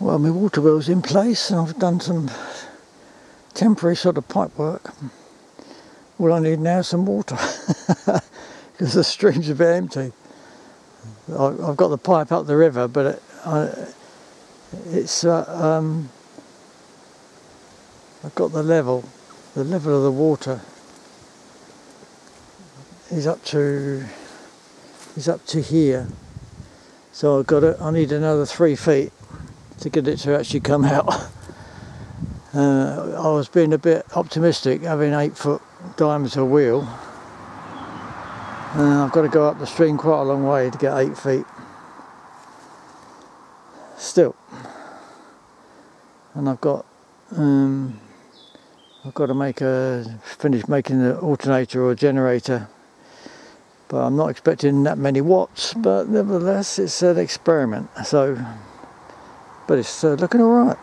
Well, my water wheel's in place and I've done some temporary sort of pipe work. All I need now is some water because the stream's a bit empty. I've got the pipe up the river, but it, I, it's uh, um, I've got the level, the level of the water is up to is up to here. So I've got it. I need another three feet to get it to actually come out. Uh, I was being a bit optimistic having eight foot diameter wheel. Uh, I've got to go up the stream quite a long way to get eight feet. Still, and I've got um, I've got to make a finish making the alternator or generator but I'm not expecting that many watts but nevertheless it's an experiment so but it's uh, looking all right.